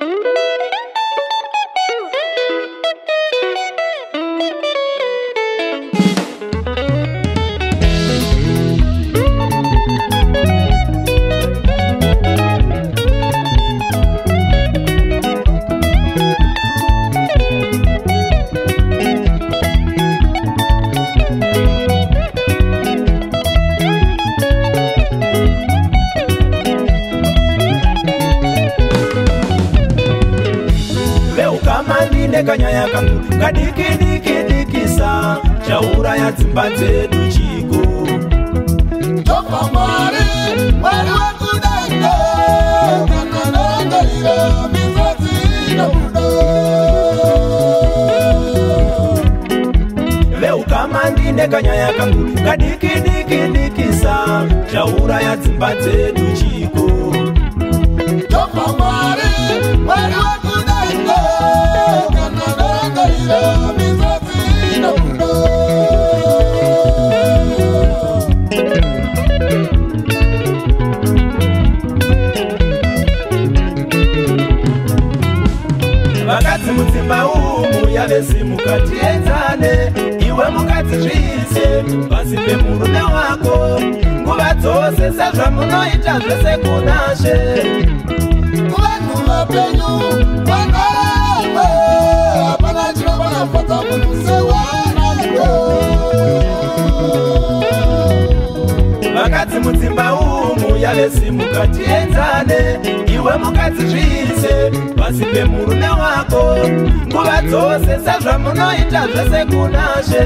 Thank mm-hmm. you. kanyaya kangu kadikidikidikisa chauraya dzimba dzedu chiko veukamandine kanyaya kangu kadikidikidikisa chauraya dzimba dzedu chiko wemukadzi zviise pasi pemurume wako nguva dzose sezvamunoita zvese kunashe kuvanhu vapenyu vanaa hapana chinovanafadza munhu sewanako vakadzi mudzimba umu yavesimukatienzane wemukadzi zviise pasi pemurume wako nguva dzose sezvamunoita zvese kunashe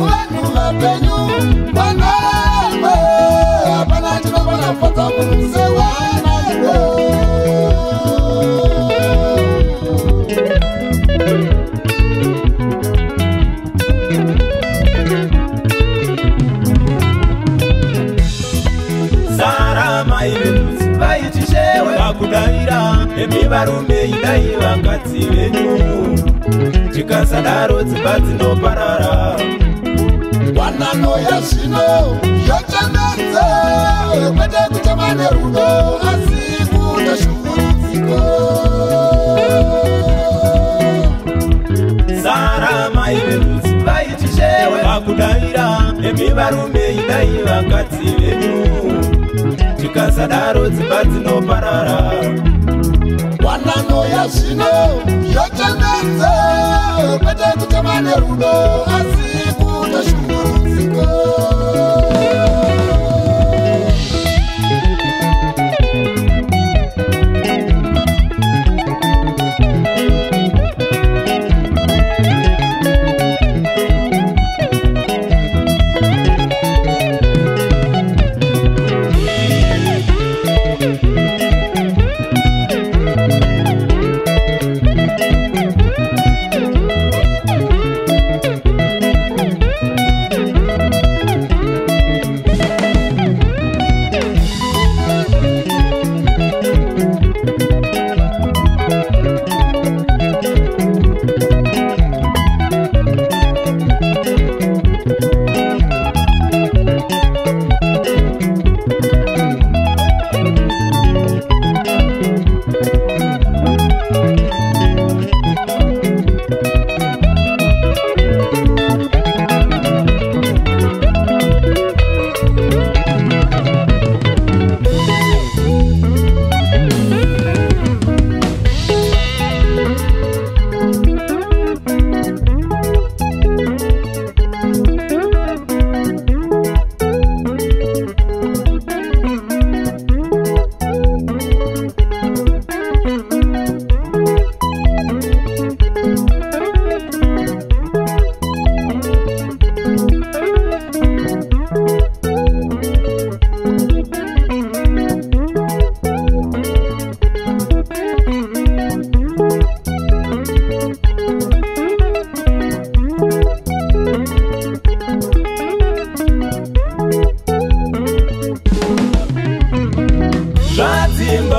vanhu vapenyu vanae hapana chinovanafodza kuruse wanae emi varume idai vakadzi venyu tikasadaro dzimba dzinoparara wanano yazvino yotemedze kwete kutema nerudo asi kutoshukurudziko saramai venhuzi vaitishewe vakudavira emi varume idai vakadzi venyu tikasadaro dzimba dzinoparara wanano yazvino yotemedze kwete kutema nerudo asi kutoshungurudziko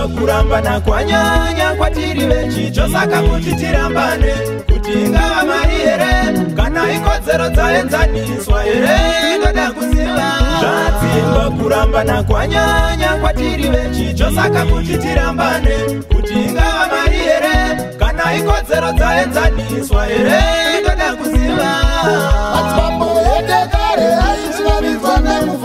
kurambana kwanyanya kwatiri vechicho saka kuti tirambane kuti ingava mari here kana ikodzero dzaenzaniswa here ndoda kuziva zvatsimba kurambana kwanyanya kwatiri vechicho saka kuti tirambane kuti ingava mari here kana ikodzero dzaenzaniswa here ndoda kuziva madzimambo ende kare aitivavidzwa nemuv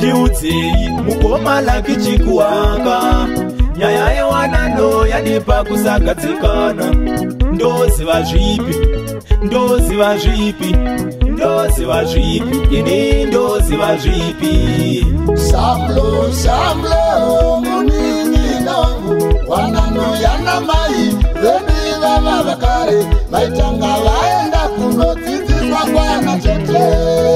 ndiudzei mukoma lake chikuwaka nyaya yewanano yanepa kusagadzikana ndoziva zvipi ndoziva zvipi ndoziva zvipi ini ndoziva zvipi samlo samlo muninyinangu wanano yanamai vemi vava vakare vaitanga vaenda kunodzidziswa kwana chete